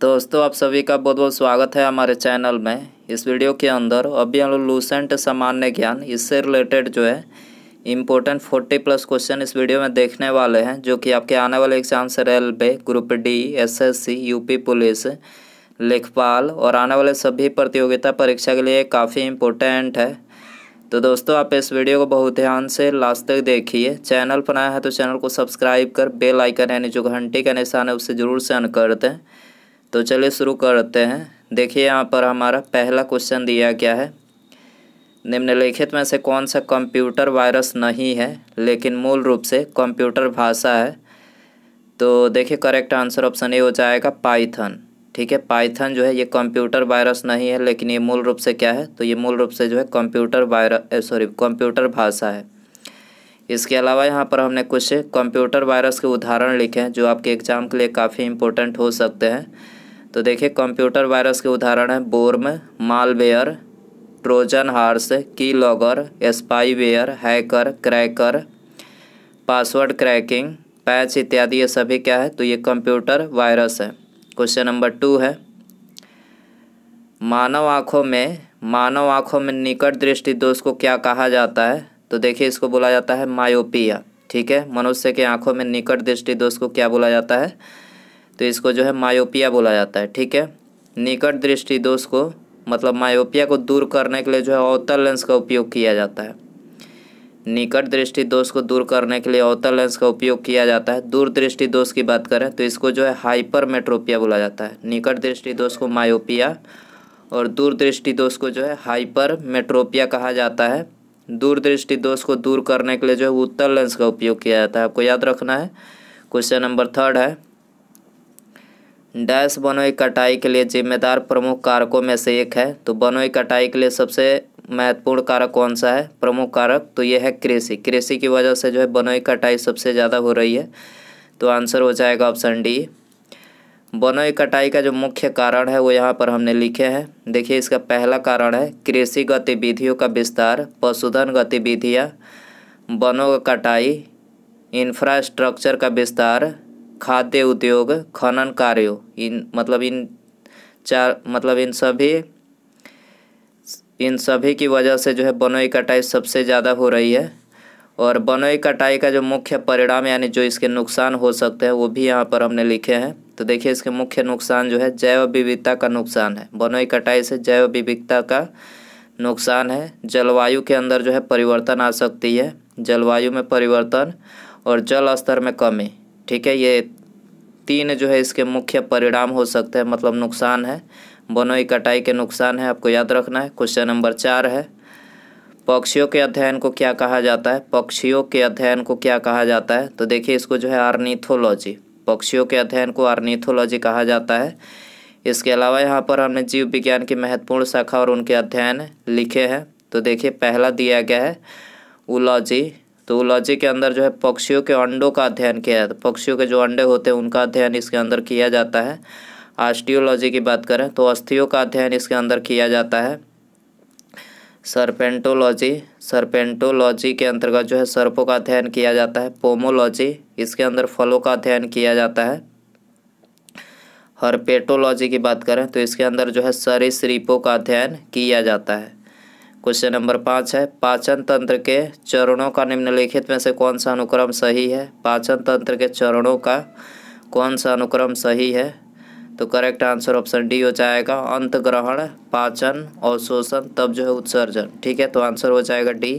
दोस्तों, आप सभी का बहुत बहुत स्वागत है हमारे चैनल में। इस वीडियो के अंदर, अभी हम लोग लूसेंट सामान्य ज्ञान, इससे रिलेटेड जो है इम्पोर्टेंट फोर्टी प्लस क्वेश्चन इस वीडियो में देखने वाले हैं, जो कि आपके आने वाले एग्ज़ाम से railway group D SSC UP police लेखपाल और आने वाले सभी प्रतियोगिता परीक्षा के लिए काफ़ी इम्पोर्टेंट है। तो दोस्तों, आप इस वीडियो को बहुत ध्यान से लास्ट तक देखिए। चैनल आया है तो चैनल को सब्सक्राइब कर बेल आइकन यानी जो घंटी का निशान है उससे ज़रूर से अन कर दें। तो चलिए शुरू करते हैं। देखिए यहाँ पर हमारा पहला क्वेश्चन दिया गया है। निम्नलिखित में से कौन सा कंप्यूटर वायरस नहीं है, लेकिन मूल रूप से कंप्यूटर भाषा है? तो देखिए करेक्ट आंसर ऑप्शन ए हो जाएगा पाइथन। ठीक है, पाइथन जो है ये कंप्यूटर वायरस नहीं है, लेकिन ये मूल रूप से क्या है? तो ये मूल रूप से जो है कंप्यूटर वायरस सॉरी कंप्यूटर भाषा है। इसके अलावा यहाँ पर हमने कुछ कंप्यूटर वायरस के उदाहरण लिखे हैं, जो आपके एग्ज़ाम के लिए काफ़ी इंपॉर्टेंट हो सकते हैं। तो देखिए कंप्यूटर वायरस के उदाहरण हैं worm malware trojan horse keylogger spyware hacker cracker password cracking patch इत्यादि, ये सभी क्या है? तो ये कंप्यूटर वायरस है। क्वेश्चन नंबर टू है। मानव आँखों में, मानव आँखों में निकट दृष्टि दोष को क्या कहा जाता है? तो देखिए, इसको बोला जाता है मायोपिया ठीक है? मनुष्य के आँखों में निकट दृष्टि दोष को क्या बोला जाता है? तो इसको जो है मायोपिया बोला जाता है, ठीक है? निकट दृष्टि दोष को मतलब मायोपिया को दूर करने के लिए जो है अवतल लेंस का उपयोग किया जाता है। निकट दृष्टि दोष को दूर करने के लिए अवतल लेंस का उपयोग किया जाता है। दूर दृष्टि दोष की बात करें तो इसको जो है हाइपर मेट्रोपिया बोला जाता है। निकट दृष्टि दोष को मायोपिया और दूर दृष्टि दोष को जो है हाइपर मेट्रोपिया कहा जाता है। दूर दृष्टि दोष को दूर करने के लिए जो है उत्तर लेंस का उपयोग किया जाता है। आपको याद रखना है, क्वेश्चन नंबर थर्ड है। डैश बनोई कटाई के लिए जिम्मेदार प्रमुख कारकों में से एक है। तो बनोई कटाई के लिए सबसे महत्वपूर्ण कारक कौन सा है? प्रमुख कारक तो ये है कृषि। कृषि की वजह से जो है बनोई कटाई सबसे ज़्यादा हो रही है। तो आंसर हो जाएगा ऑप्शन डी। बनोई कटाई का जो मुख्य कारण है वो यहाँ पर हमने लिखे हैं। देखिए, इसका पहला कारण है कृषि गतिविधियों का विस्तार, पशुधन गतिविधियाँ वनों का कटाई इंफ्रास्ट्रक्चर का विस्तार खाद्य उद्योग, खनन कार्यों, इन मतलब इन चार मतलब इन सभी इन सभी की वजह से जो है बनोई कटाई सबसे ज़्यादा हो रही है। और बनोई कटाई का जो मुख्य परिणाम यानी जो इसके नुकसान हो सकते हैं, वो भी यहाँ पर हमने लिखे हैं। तो देखिए, इसके मुख्य नुकसान जो है जैव विविधता का नुकसान है। बनोई कटाई से जैव विविधता का नुकसान है। जलवायु के अंदर जो है परिवर्तन आ सकती है। जलवायु में परिवर्तन और जल स्तर में कमी। ठीक है, ये तीन जो है इसके मुख्य परिणाम हो सकते हैं मतलब नुकसान है। बनोई कटाई के नुकसान है, आपको याद रखना है। क्वेश्चन नंबर चार है, पक्षियों के अध्ययन को क्या कहा जाता है? पक्षियों के अध्ययन को क्या कहा जाता है? तो देखिए, इसको जो है आर्निथोलॉजी, पक्षियों के अध्ययन को आर्निथोलॉजी कहा जाता है। इसके अलावा यहाँ पर हमने जीव विज्ञान की महत्वपूर्ण शाखा और उनके अध्ययन लिखे हैं। तो देखिए, पहला दिया गया है, उलॉजी तो उलॉजी के अंदर जो है, पक्षियों के अंडों का अध्ययन किया जाता है। पक्षियों के जो अंडे होते हैं, उनका अध्ययन इसके अंदर किया जाता है। आस्टियोलॉजी की बात करें तो अस्थियों का अध्ययन इसके अंदर किया जाता है। सरपेंटोलॉजी सरपेंटोलॉजी के अंतर्गत जो है, सर्पों का अध्ययन किया जाता है। पोमोलॉजी इसके अंदर फलों का अध्ययन किया जाता है। हर्पेटोलॉजी की बात करें तो इसके अंदर जो है सरीसृपों का अध्ययन किया जाता है। क्वेश्चन नंबर पाँच है, पाचन तंत्र के चरणों का निम्नलिखित में से कौन सा अनुक्रम सही है? पाचन तंत्र के चरणों का कौन सा अनुक्रम सही है? तो करेक्ट आंसर ऑप्शन डी हो जाएगा अंत ग्रहण पाचन और शोषण, तब जो है उत्सर्जन। ठीक है तो आंसर हो जाएगा डी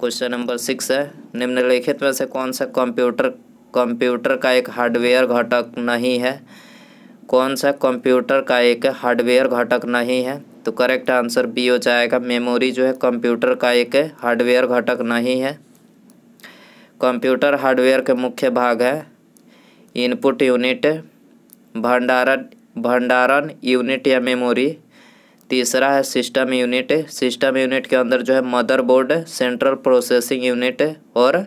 क्वेश्चन नंबर सिक्स है, निम्नलिखित में से कौन सा कंप्यूटर कंप्यूटर का एक हार्डवेयर घटक नहीं है? कौन सा कंप्यूटर का एक हार्डवेयर घटक नहीं है? तो करेक्ट आंसर बी हो जाएगा। मेमोरी जो है कंप्यूटर का एक हार्डवेयर घटक नहीं है। कंप्यूटर हार्डवेयर के मुख्य भाग है। इनपुट यूनिट भंडारण भंडारण यूनिट या मेमोरी तीसरा है सिस्टम यूनिट सिस्टम यूनिट के अंदर जो है मदरबोर्ड सेंट्रल प्रोसेसिंग यूनिट और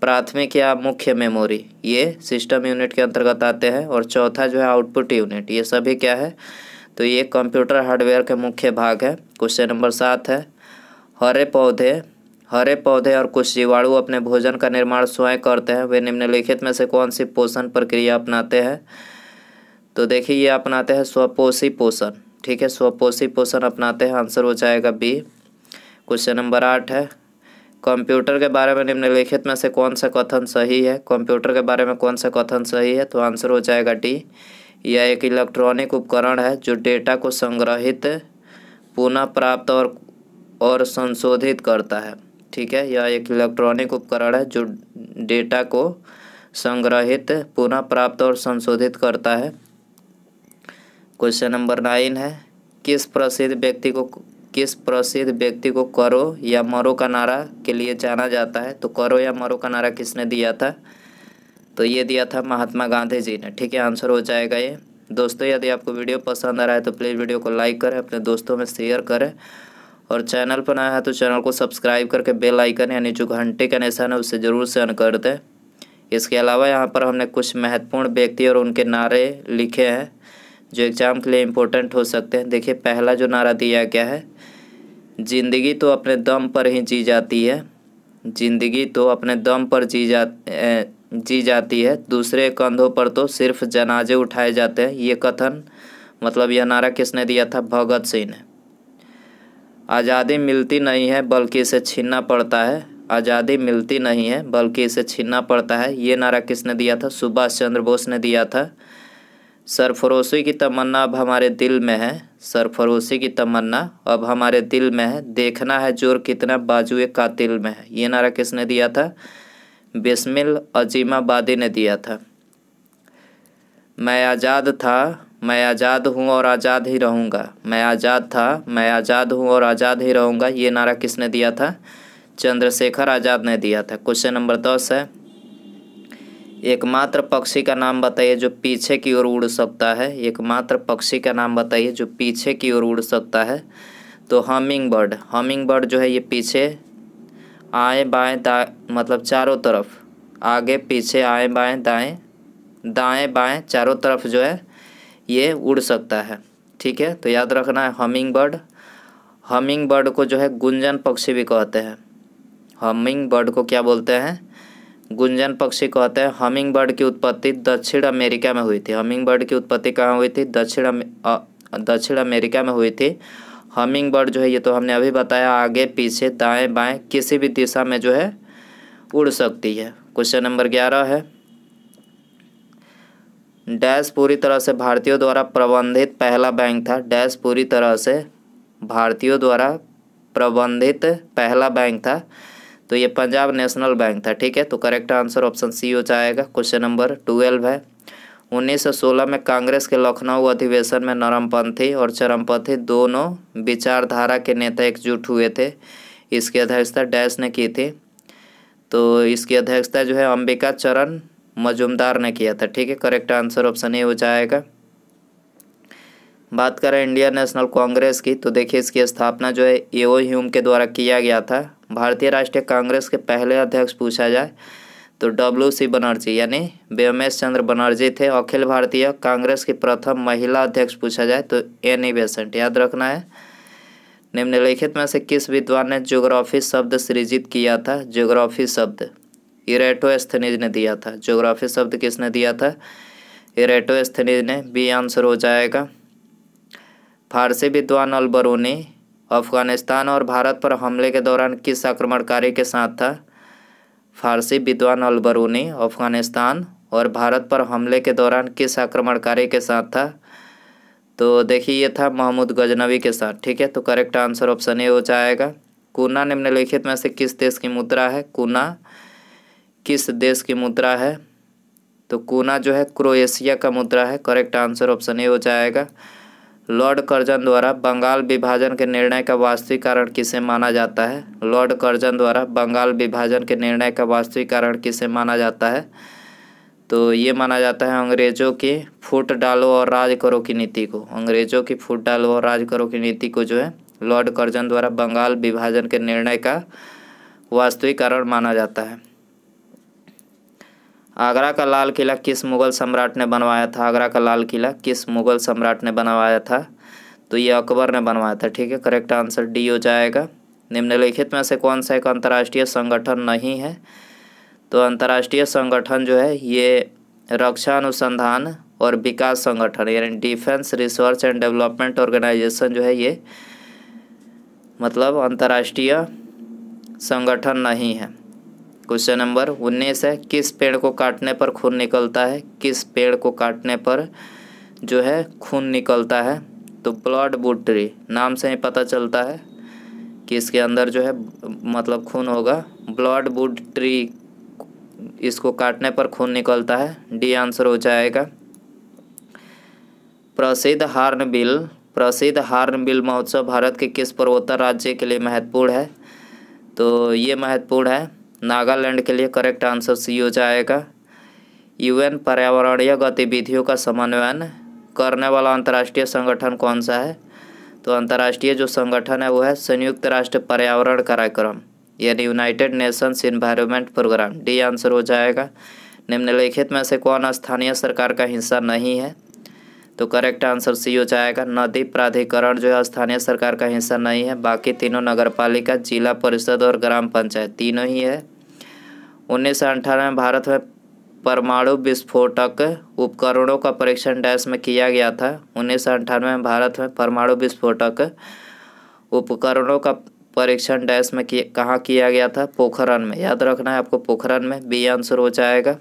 प्राथमिक या मुख्य मेमोरी ये सिस्टम यूनिट के अंतर्गत आते हैं। और चौथा जो है आउटपुट यूनिट ये सभी क्या है? तो ये कंप्यूटर हार्डवेयर के मुख्य भाग है। क्वेश्चन नंबर सात है, हरे पौधे हरे पौधे और कुछ जीवाणु अपने भोजन का निर्माण स्वयं करते हैं। वे निम्नलिखित में से कौन सी पोषण प्रक्रिया अपनाते हैं? तो देखिए, ये अपनाते हैं स्वपोषी पोषण। ठीक है, स्वपोषी पोषण अपनाते हैं। आंसर हो जाएगा बी। क्वेश्चन नंबर आठ है, कंप्यूटर के बारे में निम्नलिखित में से कौन सा कथन सही है? कंप्यूटर के बारे में कौन सा कथन सही है? तो आंसर हो जाएगा डी। यह एक इलेक्ट्रॉनिक उपकरण है जो डेटा को संग्रहित, पुनः प्राप्त और और संशोधित करता है। ठीक है, यह एक इलेक्ट्रॉनिक उपकरण है जो डेटा को संग्रहित, पुनः प्राप्त और संशोधित करता है। क्वेश्चन नंबर नाइन है, किस प्रसिद्ध व्यक्ति को, किस प्रसिद्ध व्यक्ति को करो या मरो का नारा के लिए जाना जाता है? तो करो या मरो का नारा किसने दिया था? तो ये दिया था महात्मा गांधी जी ने। ठीक है, आंसर हो जाएगा ये। दोस्तों, यदि आपको वीडियो पसंद आ रहा है तो प्लीज़ वीडियो को लाइक करें, अपने दोस्तों में शेयर करें। और चैनल पर नया है तो चैनल को सब्सक्राइब करके बेल आइकन, यानी जो घंटे का निशान है, उसे ज़रूर से ऑन कर दें। इसके अलावा यहाँ पर हमने कुछ महत्वपूर्ण व्यक्ति और उनके नारे लिखे हैं, जो एग्ज़ाम के लिए इम्पोर्टेंट हो सकते हैं। देखिए, पहला जो नारा दिया गया है, ज़िंदगी तो अपने दम पर ही जी जाती है। ज़िंदगी तो अपने दम पर जी जा जी जाती है। दूसरे कंधों पर तो सिर्फ़ जनाजे उठाए जाते हैं। ये कथन मतलब यह नारा किसने दिया था? भगत सिंह ने। आज़ादी मिलती नहीं है, बल्कि इसे छीनना पड़ता है। आज़ादी मिलती नहीं है, बल्कि इसे छीनना पड़ता है। ये नारा किसने दिया था? सुभाष चंद्र बोस ने दिया था। सरफरोशी की तमन्ना अब हमारे दिल में है। सरफरोशी की तमन्ना अब हमारे दिल में है। देखना है ज़ोर कितना बाजुए कातिल में है। ये नारा किसने दिया था? बिस्मिल अजीमाबादी ने दिया था। मैं आज़ाद था, मैं आज़ाद हूँ और आज़ाद ही रहूँगा। मैं आज़ाद था, मैं आज़ाद हूँ और आज़ाद ही रहूँगा, ये नारा किसने दिया था? चंद्रशेखर आज़ाद ने दिया था। क्वेश्चन नंबर दस है। एकमात्र पक्षी का नाम बताइए जो पीछे की ओर उड़ सकता है। एकमात्र पक्षी का नाम बताइए जो पीछे की ओर उड़ सकता है। तो हमिंग बर्ड हमिंग बर्ड जो है ये पीछे आए बाएँ दाएँ मतलब चारों तरफ़। आगे, पीछे, आए बाएँ, दाएँ दाएँ बाएँ, चारों तरफ़ जो है, ये उड़ सकता है। ठीक है? तो याद रखना है हमिंग बर्ड हमिंग बर्ड को जो है गुंजन पक्षी भी कहते हैं। हमिंग बर्ड को क्या बोलते हैं? गुंजन पक्षी कहते हैं हमिंग बर्ड की उत्पत्ति दक्षिण अमेरिका में हुई थी। हमिंग बर्ड की उत्पत्ति कहाँ हुई थी? दक्षिण दक्षिण अमेरिका में हुई थी। हमिंग बर्ड जो है, ये तो हमने अभी बताया, आगे, पीछे, दाएँ, बाएँ, किसी भी दिशा में जो है, उड़ सकती है। क्वेश्चन नंबर ग्यारह है। डैश पूरी तरह से भारतीयों द्वारा प्रबंधित पहला बैंक था। डैश पूरी तरह से भारतीयों द्वारा प्रबंधित पहला बैंक था। तो ये पंजाब नेशनल बैंक था, ठीक है? तो करेक्ट आंसर ऑप्शन सी हो जाएगा। क्वेश्चन नंबर ट्वेल्व है। उन्नीस सौ सोलह में कांग्रेस के लखनऊ अधिवेशन में नरमपंथी और चरमपंथी दोनों विचारधारा के नेता एकजुट हुए थे। इसकी अध्यक्षता डैश ने की थी। तो इसकी अध्यक्षता जो है अंबिका चरण मजुमदार ने किया था। ठीक है करेक्ट आंसर ऑप्शन ए हो जाएगा। बात करें इंडियन नेशनल कांग्रेस की तो देखिए इसकी स्थापना जो है, एओ ह्यूम के द्वारा किया गया था। भारतीय राष्ट्रीय कांग्रेस के पहले अध्यक्ष पूछा जाए तो डब्ल्यू सी बनर्जी, यानी बेमेश चंद्र बनर्जी थे अखिल भारतीय कांग्रेस की प्रथम महिला अध्यक्ष पूछा जाए तो एनी बेसेंट। याद रखना है, निम्नलिखित में से किस विद्वान ने ज्योग्राफी शब्द सृजित किया था? ज्योग्राफी शब्द इरेटोस्थनीज ने दिया था। ज्योग्राफी शब्द किसने दिया था? इरेटोस्थनीज ने, बी आंसर हो जाएगा। फारसी विद्वान अलबरूनी, अफ़गानिस्तान और भारत पर हमले के दौरान किस आक्रमणकारी के साथ था? फारसी विद्वान अलबरूनी, अफ़गानिस्तान और भारत पर हमले के दौरान किस आक्रमणकारी के साथ था? तो देखिए, ये था महमूद गजनवी के साथ, ठीक है? तो करेक्ट आंसर ऑप्शन ए हो जाएगा। कूना निम्नलिखित में से किस देश की मुद्रा है? कूना किस देश की मुद्रा है? तो कूना जो है, क्रोएशिया का मुद्रा है करेक्ट आंसर ऑप्शन ए हो जाएगा। लॉर्ड कर्जन द्वारा बंगाल विभाजन के निर्णय का वास्तविक कारण किसे माना जाता है? लॉर्ड कर्जन द्वारा बंगाल विभाजन के निर्णय का वास्तविक कारण किसे माना जाता है? तो ये माना जाता है अंग्रेज़ों की फूट डालो और राज करो की नीति को। अंग्रेज़ों की फूट डालो और राज करो की नीति को जो है, लॉर्ड कर्जन द्वारा बंगाल विभाजन के निर्णय का वास्तविक कारण माना जाता है। आगरा का लाल किला किस मुग़ल सम्राट ने बनवाया था? आगरा का लाल किला किस मुग़ल सम्राट ने बनवाया था? तो ये अकबर ने बनवाया था, ठीक है? करेक्ट आंसर डी हो जाएगा। निम्नलिखित में से कौन सा एक अंतर्राष्ट्रीय संगठन नहीं है? तो अंतर्राष्ट्रीय संगठन जो है, ये रक्षा अनुसंधान और विकास संगठन, यानी defence research and development organisation जो है ये मतलब अंतर्राष्ट्रीय संगठन नहीं है। क्वेश्चन नंबर उन्नीस है, किस पेड़ को काटने पर खून निकलता है? किस पेड़ को काटने पर जो है खून निकलता है? तो ब्लड बुड ट्री नाम से ही पता चलता है कि इसके अंदर जो है मतलब खून होगा। ब्लड बुड ट्री इसको काटने पर खून निकलता है? डी आंसर हो जाएगा। प्रसिद्ध हार्नबिल प्रसिद्ध हार्नबिल महोत्सव भारत के किस पूर्वोत्तर राज्य के लिए महत्वपूर्ण है? तो ये महत्वपूर्ण है। नागालैंड के लिए करेक्ट आंसर सी हो जाएगा। यूएन पर्यावरणीय गतिविधियों का समन्वयन करने वाला अंतर्राष्ट्रीय संगठन कौन सा है? तो अंतर्राष्ट्रीय जो संगठन है वो है संयुक्त राष्ट्र पर्यावरण कार्यक्रम, यानी United Nations environment programme D answer हो जाएगा। निम्नलिखित में से कौन स्थानीय सरकार का हिस्सा नहीं है? तो करेक्ट आंसर सी हो जाएगा। नदी प्राधिकरण जो है स्थानीय सरकार का हिस्सा नहीं है। बाकी तीनों नगरपालिका, जिला परिषद और ग्राम पंचायत, तीनों ही है। उन्नीस सौ अंठानवे में भारत में परमाणु विस्फोटक उपकरणों का परीक्षण डैश में किया गया था। उन्नीस सौ अंठानवे में भारत में परमाणु विस्फोटक उपकरणों का परीक्षण डैश में किया कहाँ किया गया था? पोखरण में। याद रखना है आपको पोखरन में बी आंसर हो जाएगा।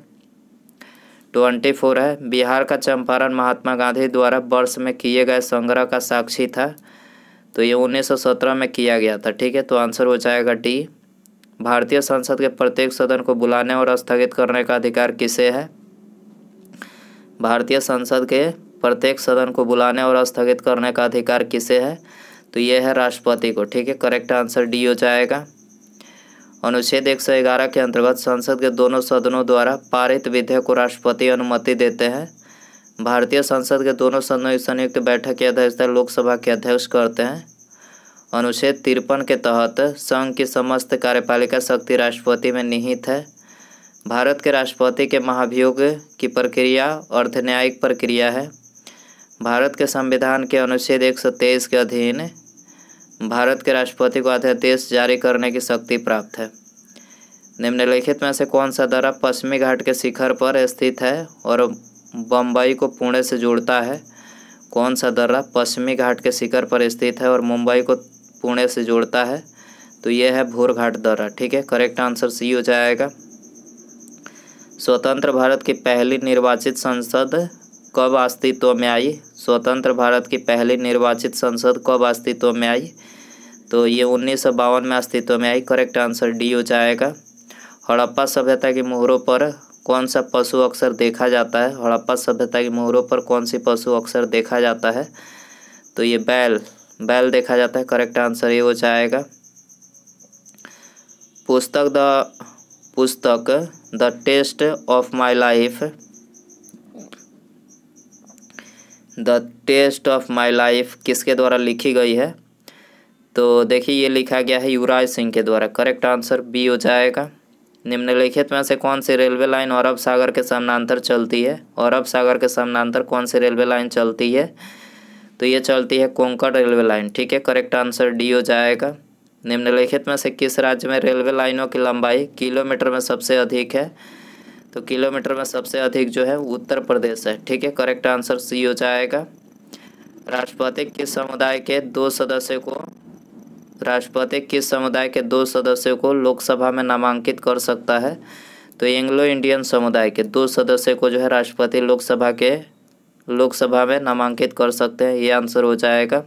ट्वेंटी फोर है। बिहार का चंपारण महात्मा गांधी द्वारा वर्ष में किए गए संग्रह का साक्षी था। तो ये उन्नीस सौ सत्रह में किया गया था। ठीक है तो आंसर हो जाएगा डी। भारतीय संसद के प्रत्येक सदन को बुलाने और स्थगित करने का अधिकार किसे है? भारतीय संसद के प्रत्येक सदन को बुलाने और स्थगित करने का अधिकार किसे है? तो ये है राष्ट्रपति को, ठीक है? करेक्ट आंसर डी हो जाएगा। अनुच्छेद एक सौ ग्यारह के अंतर्गत संसद के दोनों सदनों द्वारा पारित विधेयक को राष्ट्रपति अनुमति देते हैं। भारतीय संसद के दोनों सदनों की संयुक्त बैठक की अध्यक्षता लोकसभा के अध्यक्ष करते हैं। अनुच्छेद तिरपन के तहत संघ की समस्त कार्यपालिका शक्ति राष्ट्रपति में निहित है। भारत के राष्ट्रपति के महाभियोग की प्रक्रिया अर्धन्यायिक प्रक्रिया है। भारत के संविधान के अनुच्छेद एक सौ तेईस के अधीन भारत के राष्ट्रपति को अध्यादेश जारी करने की शक्ति प्राप्त है। निम्नलिखित में से कौन सा दर्रा पश्चिमी घाट के शिखर पर स्थित है और बम्बई को पुणे से जोड़ता है? कौन सा दर्रा पश्चिमी घाट के शिखर पर स्थित है और मुंबई को पुणे से जोड़ता है तो यह है भोर घाट दर्रा ठीक है? करेक्ट आंसर सी हो जाएगा। स्वतंत्र भारत की पहली निर्वाचित संसद कब अस्तित्व में आई? स्वतंत्र भारत की पहली निर्वाचित संसद कब अस्तित्व में आई? तो ये उन्नीस सौ बावन में अस्तित्व में आई करेक्ट आंसर डी हो जाएगा। हड़प्पा सभ्यता की मोहरों पर कौन सा पशु अक्सर देखा जाता है? हड़प्पा सभ्यता की मोहरों पर कौन सी पशु अक्सर देखा जाता है? तो ये बैल बैल देखा जाता है करेक्ट आंसर ये हो जाएगा। पुस्तक द पुस्तक the test of my life. The test of my life किसके द्वारा लिखी गई है? तो देखिए, ये लिखा गया है युवराज सिंह के द्वारा। करेक्ट आंसर बी हो जाएगा। निम्नलिखित में से कौन सी रेलवे लाइन अरब सागर के समानांतर चलती है? अरब सागर के समानांतर कौन सी रेलवे लाइन चलती है? तो ये चलती है कोंकण रेलवे लाइन। ठीक है करेक्ट आंसर डी हो जाएगा। निम्नलिखित में से किस राज्य में रेलवे लाइनों की लंबाई किलोमीटर में सबसे अधिक है? तो किलोमीटर में सबसे अधिक जो है उत्तर प्रदेश है। ठीक है करेक्ट आंसर सी हो जाएगा। राष्ट्रपति किस समुदाय के दो सदस्य को, राष्ट्रपति किस समुदाय के दो सदस्यों को लोकसभा में नामांकित कर सकता है। तो एंग्लो इंडियन समुदाय के दो सदस्यों को जो है, राष्ट्रपति लोकसभा के लोकसभा में नामांकित कर सकते हैं, ये आंसर हो जाएगा।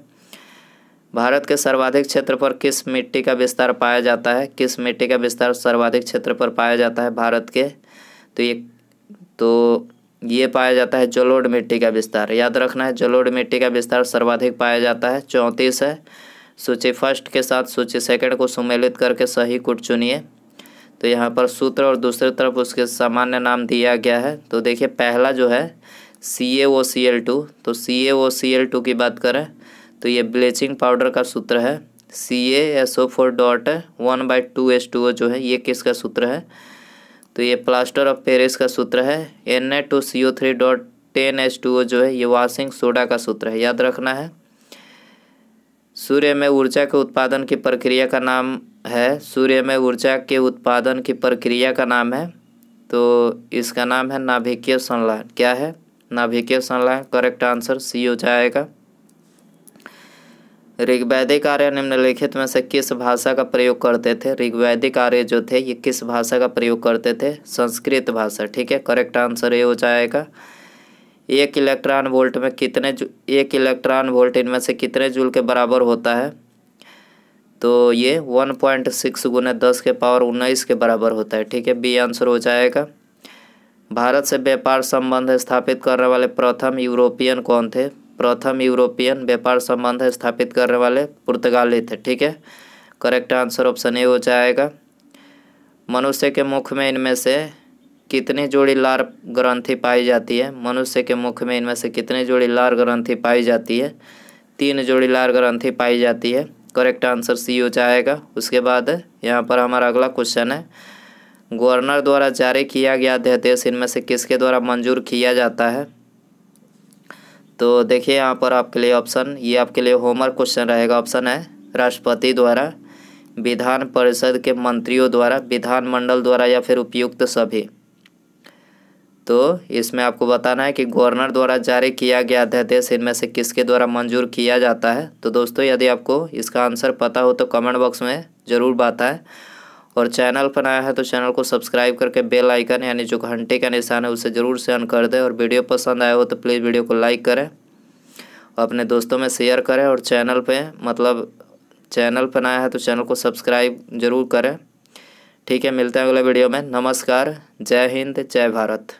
भारत के सर्वाधिक क्षेत्र पर किस मिट्टी का विस्तार पाया जाता है? किस मिट्टी का विस्तार सर्वाधिक क्षेत्र पर पाया जाता है भारत के? तो ये तो ये पाया जाता है जलोढ़ मिट्टी का विस्तार। याद रखना है, जलोढ़ मिट्टी का विस्तार सर्वाधिक पाया जाता है, चौंतीस है। सूची फ़र्स्ट के साथ सूची सेकंड को सुमेलित करके सही कुट चुनिए। तो यहाँ पर सूत्र और दूसरी तरफ़ उसके सामान्य नाम दिया गया है। तो देखिए, पहला जो है सी ए ओ सी एल टू तो सी ए ओ सी एल टू की बात करें तो ये ब्लीचिंग पाउडर का सूत्र है। C A S O four dot one by two S two O जो है, ये किसका सूत्र है? तो ये प्लास्टर ऑफ़ पेरिस का सूत्र है। N A two C O three dot ten H two O जो है, ये वॉशिंग सोडा का सूत्र है। याद रखना है। सूर्य में ऊर्जा के उत्पादन की प्रक्रिया का नाम है। सूर्य में ऊर्जा के उत्पादन की प्रक्रिया का नाम है। तो इसका नाम है नाभिकीय संलयन। क्या है? नाभिकीय करेक्ट आंसर सी हो जाएगा। ऋग्वैदिक आर्य निम्नलिखित में से किस भाषा का प्रयोग करते थे? ऋग्वैदिक आर्य जो थे, ये किस भाषा का प्रयोग करते थे? संस्कृत भाषा, ठीक है? करेक्ट आंसर ये हो जाएगा। एक इलेक्ट्रॉन वोल्ट में कितने एक इलेक्ट्रॉन वोल्ट इनमें से कितने जूल के बराबर होता है? तो ये वन पॉइंट सिक्स गुना दस के पावर उन्नीस के बराबर होता है, ठीक है? बी आंसर हो जाएगा। भारत से व्यापार संबंध स्थापित करने वाले प्रथम यूरोपियन कौन थे? प्रथम यूरोपियन व्यापार संबंध स्थापित करने वाले पुर्तगाली थे, ठीक है? करेक्ट आंसर ऑप्शन ए हो जाएगा। मनुष्य के मुख में इनमें से कितनी जोड़ी लार ग्रंथि पाई जाती है? मनुष्य के मुख में इनमें से कितनी जोड़ी लार ग्रंथि पाई जाती है? तीन जोड़ी लार ग्रंथि पाई जाती है। करेक्ट आंसर सी हो जाएगा। उसके बाद यहाँ पर हमारा अगला क्वेश्चन है। गवर्नर द्वारा जारी किया गया अध्यादेश इनमें से किसके द्वारा मंजूर किया जाता है? तो देखिए यहाँ पर आपके लिए ऑप्शन ये आपके लिए होमवर्क क्वेश्चन रहेगा। ऑप्शन है, राष्ट्रपति द्वारा, विधान परिषद के मंत्रियों द्वारा विधानमंडल द्वारा या फिर उपयुक्त सभी। तो इसमें आपको बताना है कि गवर्नर द्वारा जारी किया गया अध्यादेश इनमें से किसके द्वारा मंजूर किया जाता है? तो दोस्तों, यदि आपको इसका आंसर पता हो तो कमेंट बॉक्स में ज़रूर बताएँ। और चैनल पर आया है तो चैनल को सब्सक्राइब करके बेल आइकन यानी जो घंटे का निशान है उसे ज़रूर से ऑन कर दें और वीडियो पसंद आया हो तो प्लीज़ वीडियो को लाइक करें, अपने दोस्तों में शेयर करें और चैनल पे मतलब चैनल पर आया है तो चैनल को सब्सक्राइब ज़रूर करें। ठीक है, मिलते हैं अगले वीडियो में। नमस्कार, जय हिंद, जय भारत।